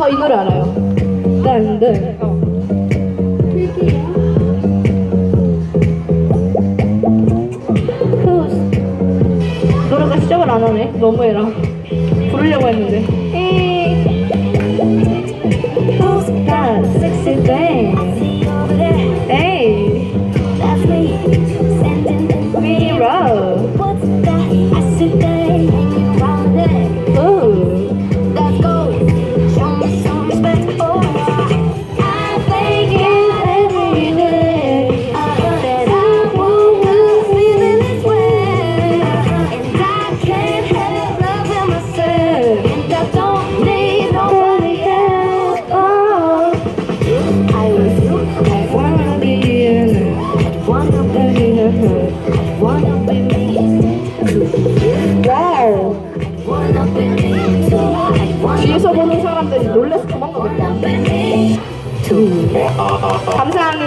저 이 노래 알아요. 땡땡. 어. 후. 노래가 시작을 안 하네. 너무해라. 부르려고 했는데. Sexy thing? Hey, mirror. Ooh. 뒤에서 보는 사람들이 놀래서 도망가겠다. 감사합니다.